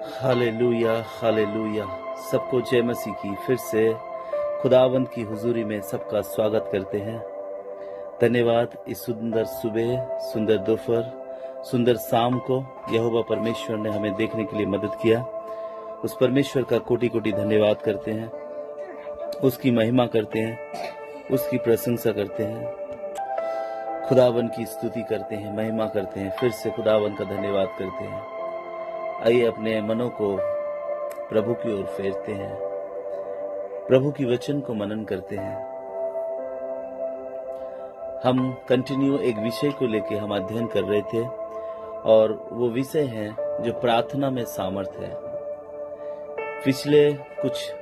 Hallelujah hallelujah. सबको जय मसीह की फिर से खुदावंत की हुजूरी में सबका स्वागत करते हैं। धन्यवाद इस सुंदर सुबह, सुंदर दोपहर, सुंदर शाम को यहोवा परमेश्वर ने हमें देखने के लिए मदद किया। उस परमेश्वर का कोटि कोटि धन्यवाद करते हैं। उसकी महिमा करते हैं, उसकी प्रशंसा करते हैं। खुदावन की स्तुति करते हैं, महिमा करते हैं, फिर से खुदावन का धन्यवाद करते हैं। आइए अपने मनों को प्रभु की ओर फेरते हैं। प्रभु की वचन को मनन करते हैं। हम कंटिन्यू एक विषय को लेकर हम अध्ययन कर रहे थे और वो विषय है जो प्रार्थना में सामर्थ्य है। पिछले कुछ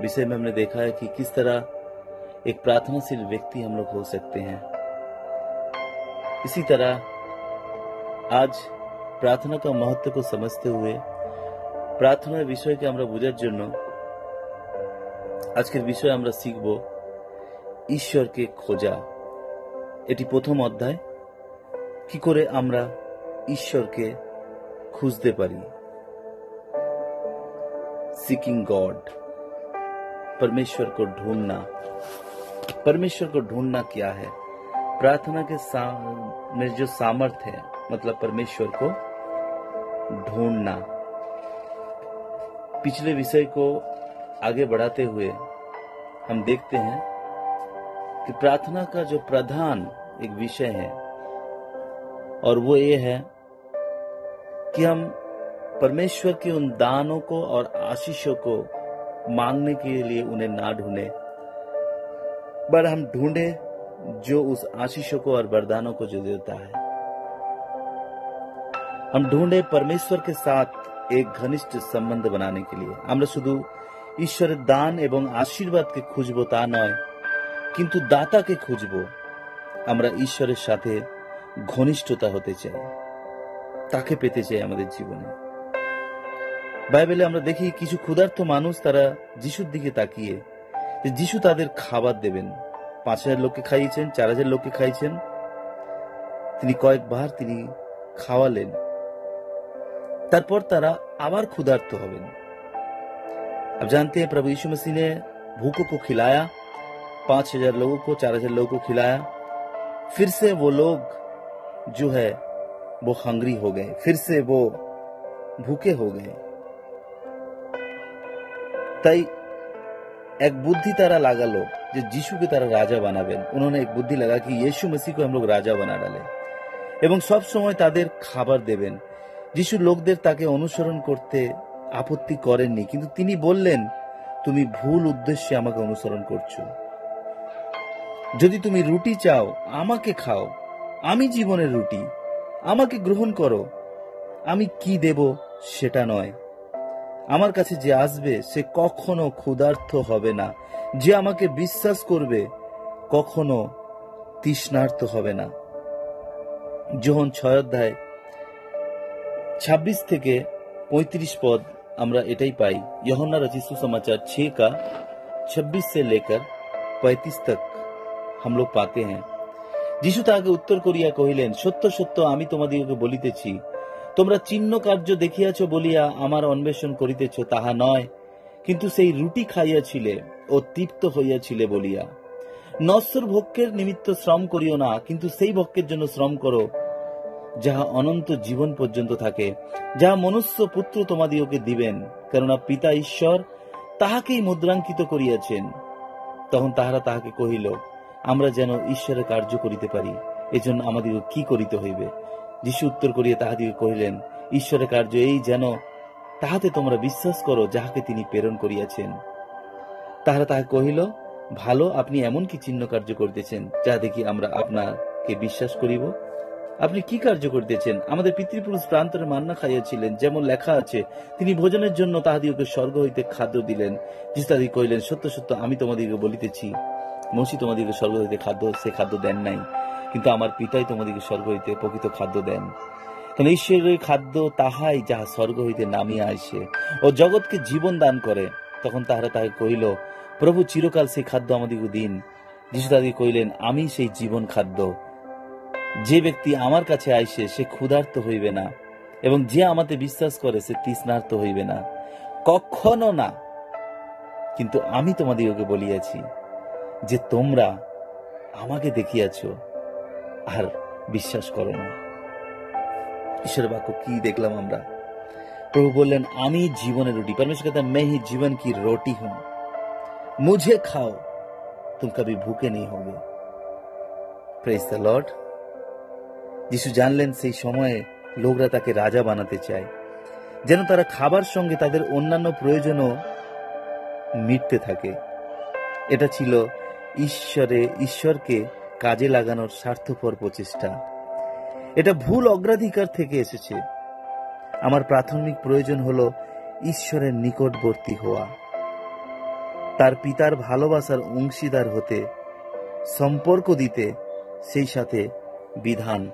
विषय में हमने देखा है कि किस तरह एक प्रार्थनाशील व्यक्ति हम लोग हो सकते हैं। इसी तरह आज প্রার্থনা का महत्व को समझते हुए প্রার্থনার বিষয়কে আমরা বোঝার জন্য আজকের বিষয়ে আমরা শিখব ঈশ্বরকে খোঁজা এটি প্রথম অধ্যায় কি করে আমরা ঈশ্বরকে খুঁজতে পারি सिकिंग गॉड परमेश्वर को ढूंढना परमेश्वर को ढूंढना क्या है प्रार्थना के सा- में जो सामर्थ्य है मतलब परमेश्वर को ढूंढना। पिछले विषय को आगे बढ़ाते हुए हम देखते हैं कि प्रार्थना का जो प्रधान एक विषय है, और वो ये है कि हम परमेश्वर के उन दानों को और आशीषों को मांगने के लिए उन्हें ना ढूंढे, पर हम ढूंढे जो उस आशीषों को और वरदानों को जो देता है। हम ढूंढे परमेश्वर के साथ एक घनिष्ठ संबंध बनाने के लिए আমরা শুধু ঈশ্বরের দান এবং আশীর্বাদকে খুঁজবো তা নয় কিন্তু দাতাকে খুঁজবো আমরা ঈশ্বরের সাথে ঘনিষ্ঠতা হতে চাই তাকে পেতে চাই আমাদের জীবনে বাইবেলে আমরা দেখি কিছু ক্ষুধার্ত মানুষ তারা যিশুর দিকে তাকিয়ে যে যিশু তাদের খাবার দেবেন পাঁচ হাজার লোককে খাইয়েছেন চার হাজার লোককে খাইয়েছেন তিনি কয়েকবার তিনি খাওয়ালেন তারপর তারা আবার ক্ষুধার্ত হবেন अब जानते हैं प्रभु यीशु मसीह ने भूखों को खिलाया पाँच हज़ार लोगों को चार हज़ार लोगों को खिलाया फिर से वो लोग जो है वो हंगरी हो गए फिर से वो भूखे हो गए তাই এক বুদ্ধি তারা লাগালো যে যিশুকে তারা রাজা বানাবেন উনোনে এক বুদ্ধি লাগা কি ইয়েশু মসিহকে हम लोग রাজা বানা डाले এবং সব সময় তাদের খাবার দেবেন যিশু লোকদের তাকে অনুসরণ করতে আপত্তি করেননি, কিন্তু তিনি বললেন, তুমি ভুল উদ্দেশ্যে আমাকে অনুসরণ করছ। যদি তুমি রুটি চাও, আমাকে খাও। আমি জীবনের রুটি। আমাকে গ্রহণ করো। আমি কি দেব সেটা নয়। আমার কাছে যে আসবে, সে কখনো ক্ষুধার্ত হবে না। যে আমাকে বিশ্বাস করবে, কখনো তৃষ্ণার্থ হবে না। যোহন ছয় অধ্যায় छब्बीस থেকে पैंतीस पद আমরা এটাই পাই यहोन्ना रचित सुसमाचार छह का छब्बीस से लेकर पैंतीस तक हम लोग पाते हैं যিশু তাহাকে উত্তর করিয়া কহিলেন সত্য সত্য আমি তোমাদিগকে বলিতেছি তোমরা চিহ্ন কার্য দেখিয়াছ বলিয়া আমার অন্বেষণ করিতেছ তাহা নয় কিন্তু সেই রুটি খাইয়াছিলে ও তৃপ্ত হইয়াছিলে বলিয়া নশ্বর ভক্ষের নিমিত্ত শ্রম করিও না কিন্তু সেই ভক্ষের জন্য শ্রম করো যাহা অনন্ত জীবন পর্যন্ত থাকে, যাহা মনুষ্য পুত্র তোমাদিওকে দিবেন, কেননা পিতা ঈশ্বর তাহাকেই মুদ্রাঙ্কিত করিয়াছেন। তখন তাহারা তাহাকে কহিল, আমরা যেন ঈশ্বরের কার্য করিতে পারি, এজন্য আমাদের কি করিতে হইবে? যিশু উত্তর করিয়া তাহাদিকে কহিলেন ঈশ্বরের কার্য এই যেন তাহাতে তোমরা বিশ্বাস করো, যাহাকে তিনি প্রেরণ করিয়াছেন। তাহারা তাহাকে কহিল, ভালো, আপনি এমন কি চিহ্ন কার্য করিতেছেন যা দেখি আমরা আপনাকে বিশ্বাস করিব? আপনি কি কার্য করিতেছেন? আমাদের পিতৃপুরুষ প্রান্তরে মান্না খাইয়াছিলেন, যেমন লেখা আছে, তিনি ভোজনের জন্য তাহাদিওকে স্বর্গ হইতে খাদ্য দিলেন। তাহাদিকে কহিলেন, সত্য সত্য, আমি তোমাদিকে বলিতেছি, মসি তোমাদিকে স্বর্গ হইতে খাদ্য, সে খাদ্য দেন নাই, কিন্তু আমার পিতাই তোমাদিকে স্বর্গ হইতে প্রকৃত খাদ্য দেন। কারণ ঈশ্বরের খাদ্য তাহাই যাহা স্বর্গ হইতে নামিয়া আসে ও জগৎকে জীবন দান করে, তখন তাহারা তাকে কহিল, প্রভু, চিরকাল সেই খাদ্য আমাদিকে দিন। যিশু তাদেরকে কহিলেন, আমি সেই জীবন খাদ্য। যে ব্যক্তি আমার কাছে আইসে সে ক্ষুধার্ত হইবে না এবং যে আমাতে বিশ্বাস করে সে তৃষ্ণার্ত হইবে না কখনো না কিন্তু আমি তোমাদিগকে বলিয়াছি যে তোমরা আমাকে দেখিয়াছ আর বিশ্বাস করো না ঈশ্বরের বাক্য কি দেখলাম আমরা প্রভু বললেন আমি জীবনের রুটি परमेश्वर कहता है मैं ही जीवन की रोटी हूं मुझे खाओ तुम कभी भूखे नहीं होगे প্রেজ দ্য লর্ড যিশু জানলেন সেই সময়ে লোকরা তাকে রাজা বানাতে চায়। যেন তারা খাবার সঙ্গে তাদের অন্যান্য প্রয়োজনও মিটতে থাকে। এটা ছিল ঈশ্বরে, ঈশ্বরকে কাজে লাগানোর স্বার্থপর প্রচেষ্টা। এটা ভুল অগ্রাধিকার থেকে এসেছে। আমার প্রাথমিক প্রয়োজন হলো ঈশ্বরের নিকটবর্তী হওয়া। তার পিতার ভালোবাসার অংশীদার হতে, সম্পর্ক দিতে, সেই সাথে বিধান।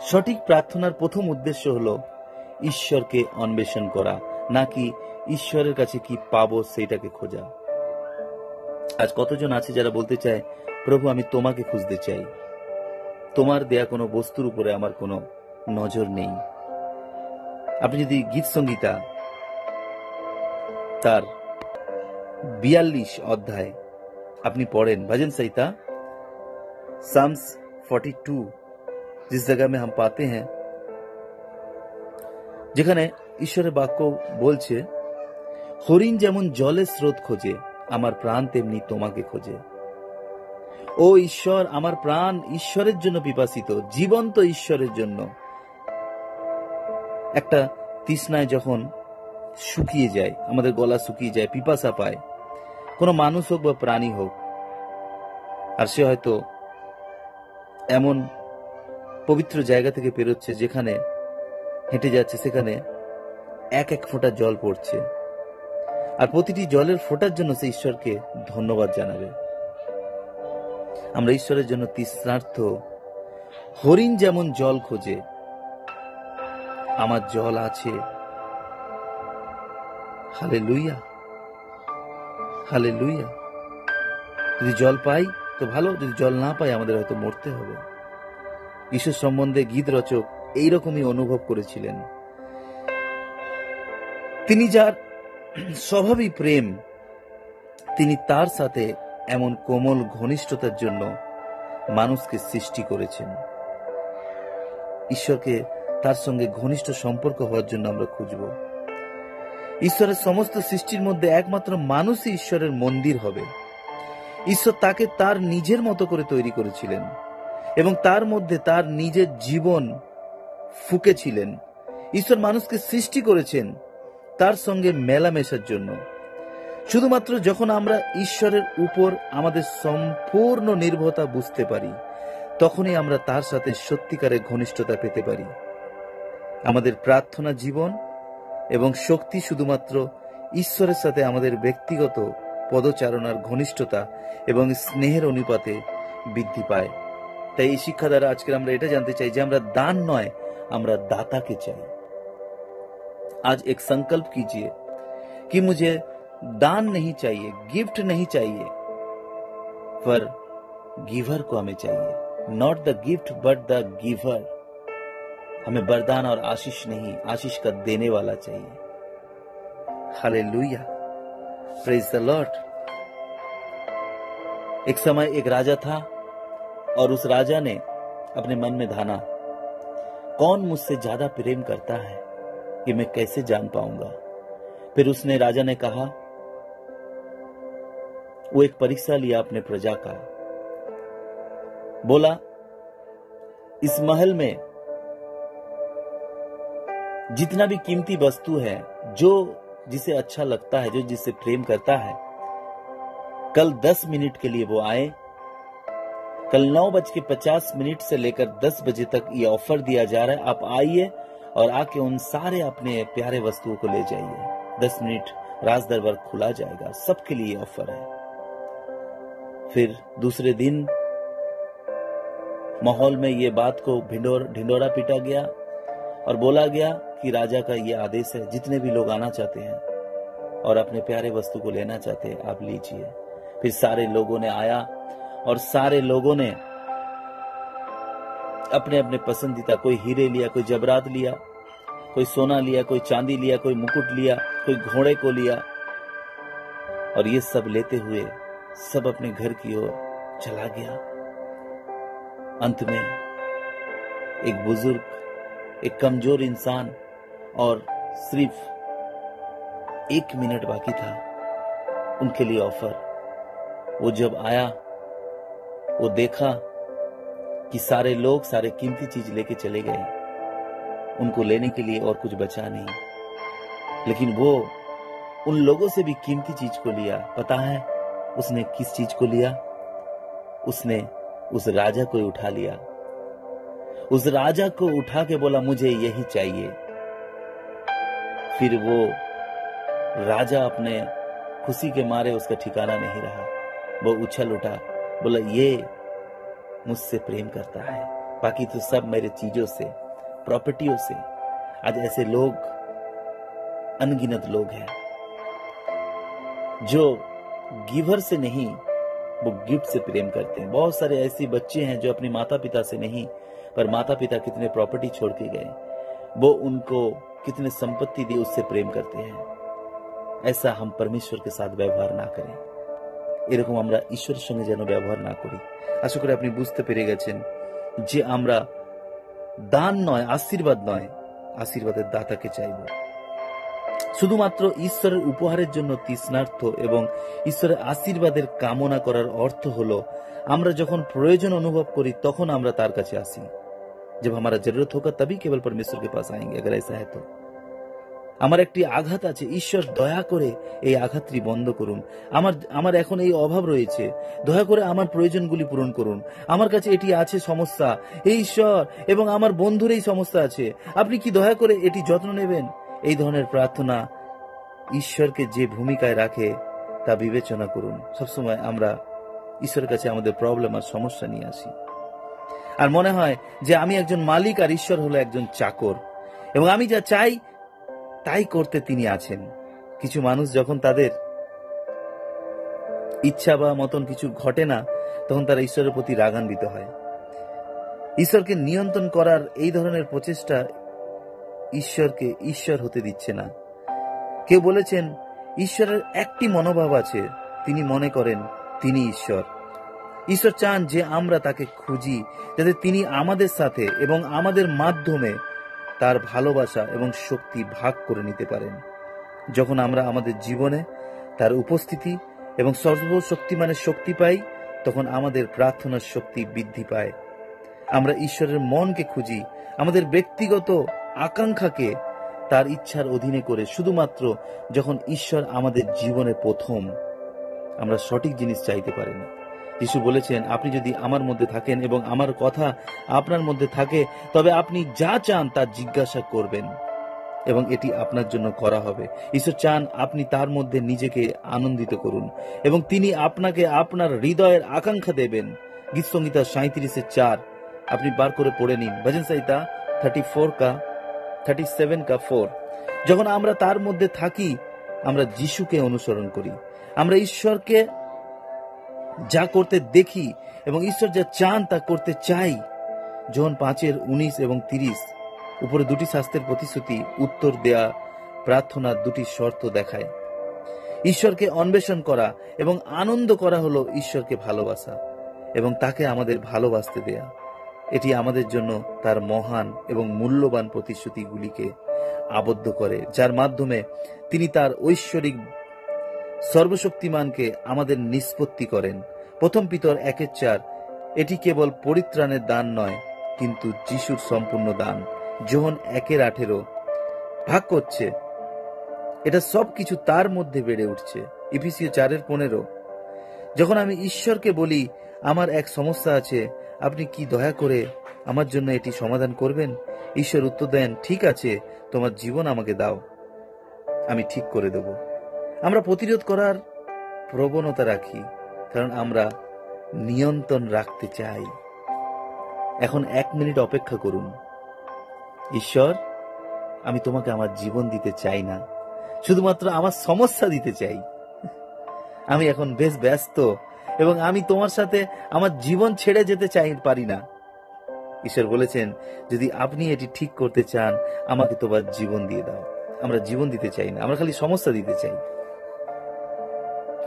সঠিক প্রার্থনার প্রথম উদ্দেশ্য হল ঈশ্বরকে অন্বেষণ করা, নাকি ঈশ্বরের কাছে কি পাবো সেইটাকে খোঁজা। আজ কতজন আছে যারা বলতে চায়, প্রভু, আমি তোমাকে খুঁজতে চাই। তোমার দেয়া কোনো বস্তুর উপরে আমার কোনো নজর নেই। আপনি যদি গীত সঙ্গীতা তার বিয়াল্লিশ অধ্যায় আপনি পড়েন ভজন সহিতা সামস ফর্টি টু जिस जगह में हम पाते हैं যেখানে ঈশ্বরের বাক্য বলছে হরিণ যেমন জলের স্রোত খোঁজে আমার প্রাণ তেমনি তোমাকে খোঁজে ও ঈশ্বর আমার প্রাণ ঈশ্বরের জন্য পিপাসিত জীবন্ত ঈশ্বরের জন্য একটা তৃষ্ণায় যখন শুকিয়ে যায় আমাদের গলা শুকিয়ে যায় পিপাসা পায় কোনো মানুষ হোক বা প্রাণী হোক আর সে হয়তো এমন পবিত্র জায়গা থেকে পেরোচ্ছে যেখানে হেঁটে যাচ্ছে, সেখানে এক এক ফোঁটা জল পড়ছে। আর প্রতিটি জলের ফোঁটার জন্য সে ঈশ্বরকে ধন্যবাদ জানাবে। আমরা ঈশ্বরের জন্য তৃষ্ণার্থ। হরিণ যেমন জল খোঁজে, আমার জল আছে। হালে লুইয়া হালে লুইয়া যদি জল পাই তো ভালো, যদি জল না পাই আমাদের হয়তো মরতে হবে। ঈশ্বর সম্বন্ধে গীত রচক এইরকমই অনুভব করেছিলেন। তিনি যার স্বভাবই প্রেম, তিনি তার সাথে এমন কোমল ঘনিষ্ঠতার জন্য মানুষকে সৃষ্টি করেছেন। ঈশ্বরকে তার সঙ্গে ঘনিষ্ঠ সম্পর্ক হওয়ার জন্য আমরা খুঁজব। ঈশ্বরের সমস্ত সৃষ্টির মধ্যে একমাত্র মানুষই ঈশ্বরের মন্দির হবে। ঈশ্বর তাকে তার নিজের মতো করে তৈরি করেছিলেন। এবং তার মধ্যে তার নিজের জীবন ফুকেছিলেন। ঈশ্বর মানুষকে সৃষ্টি করেছেন তার সঙ্গে মেলামেশার জন্য। শুধুমাত্র যখন আমরা ঈশ্বরের উপর আমাদের সম্পূর্ণ নির্ভরতা বুঝতে পারি, তখনই আমরা তার সাথে সত্যিকারের ঘনিষ্ঠতা পেতে পারি। আমাদের প্রার্থনা জীবন এবং শক্তি শুধুমাত্র ঈশ্বরের সাথে আমাদের ব্যক্তিগত পদচারণার ঘনিষ্ঠতা এবং স্নেহের অনুপাতে বৃদ্ধি পায়। তাই এই শিক্ষা দ্বারা আজকে আমরা এটা জানতে চাই যে আমরা দান নয় আমরা দাতাকে চাই आज एक संकल्प कीजिए कि मुझे दान नहीं चाहिए गिफ्ट नहीं चाहिए पर गिवर को हमें चाहिए not the gift but the giver हमें वरदान और आशीष नहीं आशीष का देने वाला चाहिए हालेलुया प्रेज द लॉर्ड एक समय एक राजा था और उस राजा ने अपने मन में धाना, कौन मुझसे ज़्यादा प्रेम करता है कि मैं कैसे जान पाऊँगा? फिर उसने राजा ने कहा, वो एक परीक्षा लिया अपने प्रजा का। बोला, इस महल में जितना भी कीमती वस्तु है, जो जिसे अच्छा लगता है, जो जिसे प्रेम करता है, कल दस मिनट के लिए वो आए कल नौ बज के पचास मिनट से लेकर दस बजे तक ये ऑफ़र दिया जा रहा है। आप आइए और आके उन सारे अपने प्यारे वस्तुओं को ले जाइए। दस मिनट राज दरबार खुला जाएगा। सबके लिए ऑफ़र है। फिर दूसरे दिन माहौल में ये बात को ढिंडोर ढिंडोरा पीटा गया और बोला गया कि राजा का ये आदेश है, जितने भी लोग आना चाहते हैं और अपने प्यारे वस्तु को लेना चाहते हैं, आप लीजिए। फिर सारे लोगों ने आया और सारे लोगों ने अपने अपने पसंदीदा, कोई हीरे लिया, कोई जबरात लिया, कोई सोना लिया, कोई चांदी लिया, कोई मुकुट लिया, कोई घोड़े को लिया। और ये सब लेते हुए सब अपने घर की ओर चला गया। अंत में एक बुज़ुर्ग, एक कमज़ोर इंसान और सिर्फ़ एक मिनट बाकी था। उनके लिए ऑफ़र। वो जब आया वो देखा कि सारे लोग सारे कीमती चीज़ लेके चले गए। उनको लेने के लिए और कुछ बचा नहीं। लेकिन वो उन लोगों से भी कीमती चीज़ को लिया। पता है उसने किस चीज़ को लिया? उसने उस राजा को उठा लिया। उस राजा को उठा के बोला, मुझे यही चाहिए। फिर वो राजा अपने खुशी के मारे उसका ठिकाना नहीं रहा। वो उछल उठा। बोला, ये मुझसे प्रेम करता है। बाकी तो सब मेरे चीज़ों से प्रॉपर्टियों से। आज ऐसे लोग, अनगिनत लोग हैं, जो गिवर से नहीं, वो गिफ्ट से प्रेम करते हैं। बहुत सारे ऐसे बच्चे हैं जो अपने माता पिता से नहीं, पर माता पिता कितने प्रॉपर्टी छोड़ के गए। वो उनको कितने संपत्ति दी, उससे प्रेम करते हैं। ऐसा हम परमेश्वर के साथ व्यवहार ना करें। এরকম আমরা ঈশ্বরের সঙ্গে যেন ব্যবহার না করি আশা করি আপনি বুঝতে পেরে গেছেন যে আমরা দান নয় আশীর্বাদ নয় আশীর্বাদের দাতাকে চাইব শুধুমাত্র ঈশ্বরের উপহারের জন্য তৃষ্ণার্থ এবং ঈশ্বরের আশীর্বাদের কামনা করার অর্থ হলো আমরা যখন প্রয়োজন অনুভব করি তখন আমরা তার কাছে আসি जब हमारा जरूरत होगा तभी केवल परमेश्वर के पास आएंगे अगर ऐसा है तो আমার একটি আঘাত আছে। ঈশ্বর, দয়া করে এই আঘাতটি বন্ধ করুন। আমার আমার এখন এই অভাব রয়েছে। দয়া করে আমার প্রয়োজনগুলি পূরণ করুন। আমার কাছে এটি আছে সমস্যা। এই ঈশ্বর, এবং আমার বন্ধুর এই সমস্যা আছে। আপনি কি দয়া করে এটি যত্ন নেবেন? এই ধরনের প্রার্থনা ঈশ্বরকে যে ভূমিকায় রাখে, তা বিবেচনা করুন। সবসময় আমরা ঈশ্বরের কাছে আমাদের প্রবলেম আর সমস্যা নিয়ে আসি। আর মনে হয় যে আমি একজন মালিক আর ঈশ্বর হলো একজন চাকর। এবং আমি যা চাই তাই করতে তিনি আছেন। কিছু মানুষ যখন তাদের ইচ্ছা বা মতন কিছু ঘটে না, তখন তারা ঈশ্বরের প্রতি রাগান্বিত হয়। ঈশ্বরকে নিয়ন্ত্রণ করার এই ধরনের প্রচেষ্টা ঈশ্বরকে ঈশ্বর হতে দিচ্ছে না। কেউ বলেছেন, ঈশ্বরের একটি মনোভাব আছে, তিনি মনে করেন তিনি ঈশ্বর। ঈশ্বর চান যে আমরা তাকে খুঁজি, যাতে তিনি আমাদের সাথে এবং আমাদের মাধ্যমে তার ভালোবাসা এবং শক্তি ভাগ করে নিতে পারেন। যখন আমরা আমাদের জীবনে তার উপস্থিতি এবং সর্বশক্তিমানের শক্তি পাই, তখন আমাদের প্রার্থনার শক্তি বৃদ্ধি পায়। আমরা ঈশ্বরের মনকে খুঁজি, আমাদের ব্যক্তিগত আকাঙ্ক্ষাকে তার ইচ্ছার অধীনে করে, শুধুমাত্র যখন ঈশ্বর আমাদের জীবনে প্রথম। আমরা সঠিক জিনিস চাইতে পারেন যিশু বলেছেন, আপনি যদি আমার মধ্যে থাকেন এবং আমার কথা আপনার মধ্যে থাকে, তবে আপনি যা চান তা জিজ্ঞাসা করবেন এবং এটি আপনার জন্য করা হবে। ঈশ্বর চান আপনি তার মধ্যে নিজেকে আনন্দিত করুন এবং তিনি আপনাকে আপনার হৃদয়ের আকাঙ্ক্ষা দেবেন। গীত সংগীতা সাঁত্রিশের চার, আপনি বার করে পড়ে নিন। ভজন সাহিতা থার্টি ফোর কা থার্টি সেভেন কা ফোর যখন আমরা তার মধ্যে থাকি, আমরা যিশুকে অনুসরণ করি। আমরা ঈশ্বরকে যা করতে দেখি এবং ঈশ্বর যা চান তা করতে চাই। যখন পাঁচের উনিশ এবং তিরিশ, উপরে দুটি শাস্ত্রের প্রতিশ্রুতি, উত্তর দেয়া, প্রার্থনার দুটি শর্ত দেখায়। ঈশ্বরকে অন্বেষণ করা এবং আনন্দ করা হলো ঈশ্বরকে ভালোবাসা এবং তাকে আমাদের ভালোবাসতে দেয়া। এটি আমাদের জন্য তার মহান এবং মূল্যবান প্রতিশ্রুতিগুলিকে আবদ্ধ করে, যার মাধ্যমে তিনি তার ঐশ্বরিক সর্বশক্তিমানকে আমাদের নিষ্পত্তি করেন। প্রথম পিতর একের চার, এটি কেবল পরিত্রাণের দান নয়, কিন্তু যিশুর সম্পূর্ণ দান। যোহন একের আঠেরো ভাগ করছে এটা সব কিছু তার মধ্যে বেড়ে উঠছে। ইপিসিও চারের পনেরো, যখন আমি ঈশ্বরকে বলি, আমার এক সমস্যা আছে, আপনি কি দয়া করে আমার জন্য এটি সমাধান করবেন? ঈশ্বর উত্তর দেন, ঠিক আছে, তোমার জীবন আমাকে দাও, আমি ঠিক করে দেব। আমরা প্রতিরোধ করার প্রবণতা রাখি, কারণ আমরা নিয়ন্ত্রণ রাখতে চাই। এখন এক মিনিট অপেক্ষা করুন। ঈশ্বর, আমি তোমাকে আমার জীবন দিতে চাই না, শুধুমাত্র আমার সমস্যা দিতে চাই। আমি এখন বেশ ব্যস্ত, এবং আমি তোমার সাথে আমার জীবন ছেড়ে যেতে চাই, পারি না। ঈশ্বর বলেছেন, যদি আপনি এটি ঠিক করতে চান, আমাকে তোমার জীবন দিয়ে দাও। আমরা জীবন দিতে চাই না, আমরা খালি সমস্যা দিতে চাই।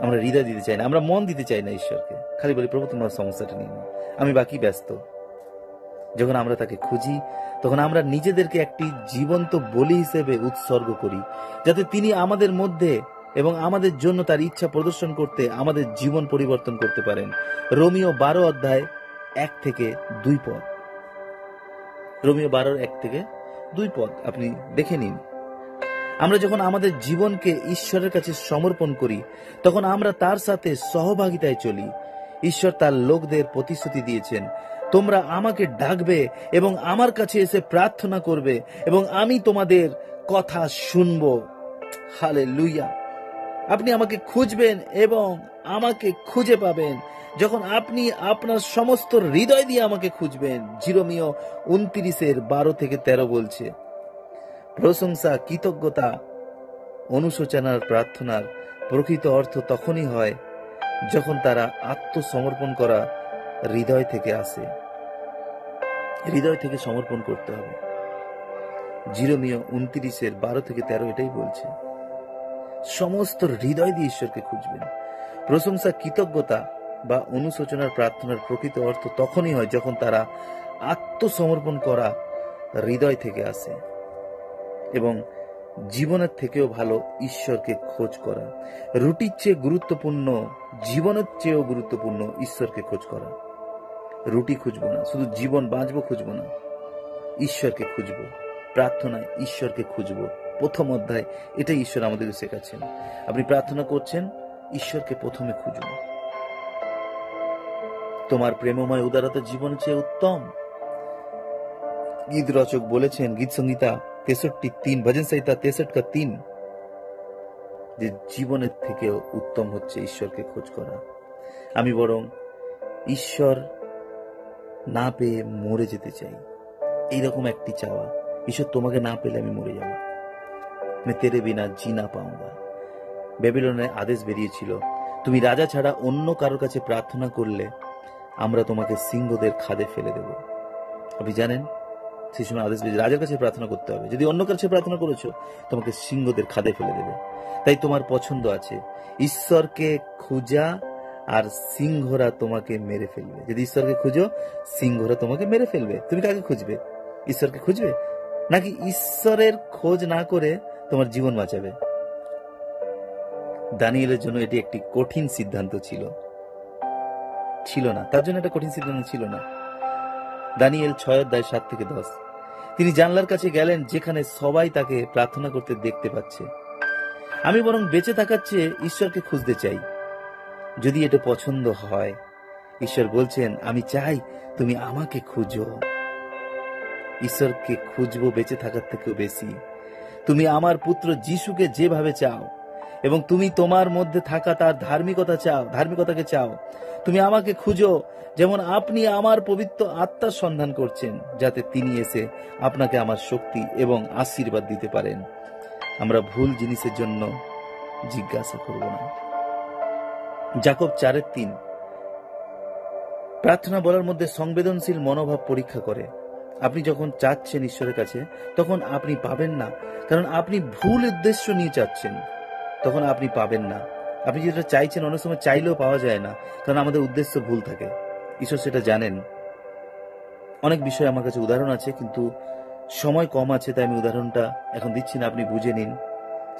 আমরা হৃদয় দিতে চাই না, আমরা মন দিতে চাই না ঈশ্বরকে। খালি বলি, প্রভু, তোমার সমস্যাটা নিয়ে। আমি বাকি ব্যস্ত। যখন আমরা তাকে খুঁজি, তখন আমরা নিজেদেরকে একটি জীবন্ত বলি হিসেবে উৎসর্গ করি, যাতে তিনি আমাদের মধ্যে এবং আমাদের জন্য তার ইচ্ছা প্রদর্শন করতে আমাদের জীবন পরিবর্তন করতে পারেন। রোমিও বারো অধ্যায় এক থেকে দুই পদ। রোমিও বারোর এক থেকে দুই পদ, আপনি দেখে নিন। আমরা যখন আমাদের জীবনকে ঈশ্বরের কাছে সমর্পণ করি, তখন আমরা তার সাথে সহভাগিতায় চলি। ঈশ্বর তার লোকদের প্রতিশ্রুতি দিয়েছেন, তোমরা আমাকে ডাকবে এবং আমার কাছে এসে প্রার্থনা করবে এবং আমি তোমাদের কথা শুনব। হালে লুইয়া আপনি আমাকে খুঁজবেন এবং আমাকে খুঁজে পাবেন। যখন আপনি আপনার সমস্ত হৃদয় দিয়ে আমাকে খুঁজবেন, জিরোমিও উনত্রিশের বারো থেকে তেরো বলছে। প্রশংসা, কৃতজ্ঞতা, অনুশোচনার, প্রার্থনার প্রকৃত অর্থ তখনই হয় যখন তারা আত্মসমর্পণ করা হৃদয় থেকে আসে। হৃদয় থেকে সমর্পণ করতে হবে। জিরোমিও উনত্রিশের বারো থেকে তেরো এটাই বলছে। সমস্ত হৃদয় দিয়ে ঈশ্বরকে খুঁজবেন। প্রশংসা, কৃতজ্ঞতা বা অনুশোচনার, প্রার্থনার প্রকৃত অর্থ তখনই হয় যখন তারা আত্মসমর্পণ করা হৃদয় থেকে আসে। এবং জীবনের থেকেও ভালো ঈশ্বরকে খোঁজ করা। রুটির চেয়ে গুরুত্বপূর্ণ, জীবনের চেয়েও গুরুত্বপূর্ণ ঈশ্বরকে খোঁজ করা। রুটি খুঁজবো না, শুধু জীবন বাঁচবো খুঁজবো না, ঈশ্বরকে খুঁজবো। প্রার্থনায় ঈশ্বরকে খুঁজবো। প্রথম অধ্যায়, এটাই ঈশ্বর আমাদেরকে শেখাচ্ছেন। আপনি প্রার্থনা করছেন, ঈশ্বরকে প্রথমে খুঁজুন। তোমার প্রেমময় উদারতা জীবনের চেয়ে উত্তম। গীত রচক বলেছেন গীত সংহিতা তেষট্টি, তিন, ভজন সাহিতা তেষট্টি কা তিন, যে জীবনের থেকে উত্তম হচ্ছে ঈশ্বরকে খোঁজ করা। আমি বরং ঈশ্বর না পেয়ে মরে যেতে চাই। এইরকম একটি চাওয়া, ঈশ্বর তোমাকে না পেলে আমি মরে যাব। মে তেরে বিনা জি না পাওয়া বেবিলনের আদেশ বেরিয়েছিল, তুমি রাজা ছাড়া অন্য কারোর কাছে প্রার্থনা করলে আমরা তোমাকে সিংহদের খাদে ফেলে দেব। আপনি জানেন সেই আদেশ বেরিয়ে রাজার কাছে প্রার্থনা করতে হবে। যদি অন্য কাছে প্রার্থনা করেছ, তোমাকে সিংহদের খাদে ফেলে দেবে। তাই তোমার পছন্দ আছে। ঈশ্বরকে খুঁজা আর সিংহরা তোমাকে মেরে ফেলবে। যদি ঈশ্বরকে খুঁজো, সিংহরা তোমাকে মেরে ফেলবে। তুমি কাকে খুঁজবে? ঈশ্বরকে খুঁজবে? নাকি ঈশ্বরের খোঁজ না করে তোমার জীবন বাঁচাবে? দানিয়েলের জন্য এটি একটি কঠিন সিদ্ধান্ত ছিল। ছিল না। তার জন্য একটা কঠিন সিদ্ধান্ত ছিল না। দানিয়েল ছয় অধ্যায় সাত থেকে দশ। তিনি জানলার কাছে গেলেন যেখানে সবাই তাকে প্রার্থনা করতে দেখতে পাচ্ছে। আমি বরং বেঁচে থাকার চেয়ে ঈশ্বরকে খুঁজতে চাই। যদি এটা পছন্দ হয়, ঈশ্বর বলছেন, আমি চাই তুমি আমাকে খুঁজো। ঈশ্বরকে খুঁজবো বেঁচে থাকার থেকেও বেশি। তুমি আমার পুত্র যিশুকে যেভাবে চাও এবং তুমি তোমার মধ্যে থাকা তার ধার্মিকতা চাও, ধার্মিকতাকে চাও। তুমি আমাকে খুঁজো, যেমন আপনি আমার পবিত্র আত্মার সন্ধান করছেন, যাতে তিনি এসে আপনাকে আমার শক্তি এবং আশীর্বাদ দিতে পারেন। আমরা ভুল জিনিসের জন্য জিজ্ঞাসা করব না। জাকব চারের তিন। প্রার্থনা বলার মধ্যে সংবেদনশীল মনোভাব পরীক্ষা করে। আপনি যখন চাচ্ছেন ঈশ্বরের কাছে, তখন আপনি পাবেন না, কারণ আপনি ভুল উদ্দেশ্য নিয়ে চাচ্ছেন। তখন আপনি পাবেন না। আপনি যেটা চাইছেন, অনেক সময় চাইলেও পাওয়া যায় না, কারণ আমাদের উদ্দেশ্য ভুল থাকে। ঈশ্বর সেটা জানেন। অনেক বিষয় আমার কাছে উদাহরণ আছে, কিন্তু সময় কম আছে, তাই আমি উদাহরণটা এখন দিচ্ছি না, আপনি বুঝে নিন।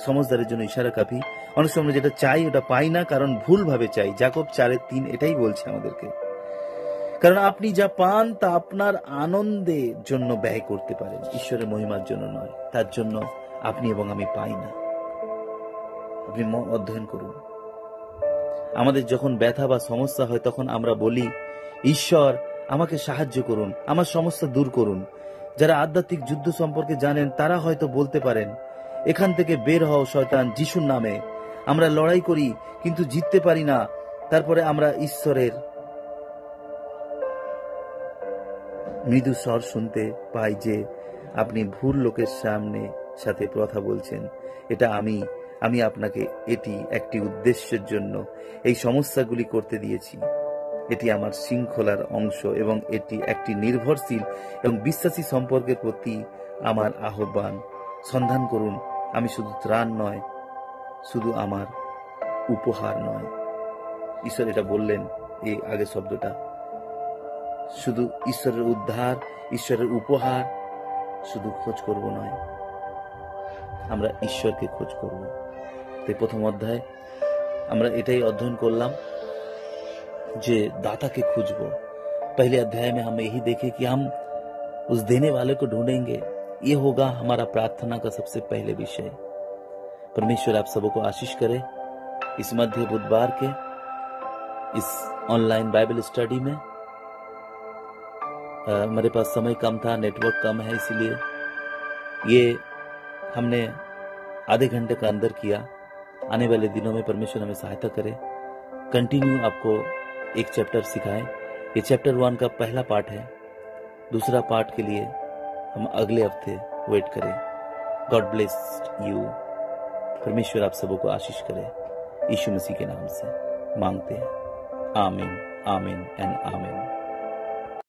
সমজদারের জন্য ইশারা কাফি। অনেক সময় যেটা চাই, ওটা পাই না, কারণ ভুলভাবে চাই। জাকব চারের তিন এটাই বলছে আমাদেরকে। কারণ আপনি যা পান, তা আপনার আনন্দের জন্য ব্যয় করতে পারেন। ঈশ্বরের মহিমার জন্য নয়, তার জন্য আপনি এবং আমি পাই না। আপনি অধ্যয়ন করুন। আমাদের যখন ব্যথা বা সমস্যা হয়, তখন আমরা বলি, ঈশ্বর, আমাকে সাহায্য করুন, আমার সমস্যা দূর করুন। যারা আধ্যাত্মিক যুদ্ধ সম্পর্কে জানেন, তারা হয়তো বলতে পারেন, এখান থেকে বের হও, শয়তান, যিশুর নামে। আমরা লড়াই করি, কিন্তু জিততে পারি না। তারপরে আমরা ঈশ্বরের মৃদু স্বর শুনতে পাই যে, আপনি ভুল লোকের সামনে সাথে কথা বলছেন। এটা আমি আমি আপনাকে এটি একটি উদ্দেশ্যের জন্য এই সমস্যাগুলি করতে দিয়েছি। এটি আমার শৃঙ্খলার অংশ এবং এটি একটি নির্ভরশীল এবং বিশ্বাসী সম্পর্কের প্রতি আমার আহ্বান। সন্ধান করুন, আমি শুধু ত্রাণ নয়, শুধু আমার উপহার নয়। ঈশ্বর এটা বললেন এই আগে শব্দটা। শুধু ঈশ্বরের উদ্ধার, ঈশ্বরের উপহার, শুধু খোঁজ করব নয়। আমরা ঈশ্বরকে খোঁজ করব। তাই প্রথম অধ্যায় আমরা এটাই अध्ययन दाता के দাতাকে খুঁজব। पहले अध्याय में हम यही देखे कि हम उस देने वाले को ढूंढेंगे ये होगा हमारा प्रार्थना का सबसे पहले विषय परमेश्वर आप सबको को आशीष करे इस मध्य बुधवार के इस ऑनलाइन बाइबल स्टडी में हमारे पास समय कम था नेटवर्क कम है इसलिए ये हमने आधे घंटे का अंदर किया आने वाले दिनों में परमेश्वर हमें सहायता करे। कंटिन्यू आपको एक चैप्टर सिखाए। ये चैप्टर वन का पहला पार्ट है। दूसरा पार्ट के लिए हम अगले हफ़्ते वेट करें। गॉड ब्लेस यू परमेश्वर आप सबों सबको आशीष करे। यीशु मसीह के नाम से मांगते हैं। आमीन आमीन एंड आमीन।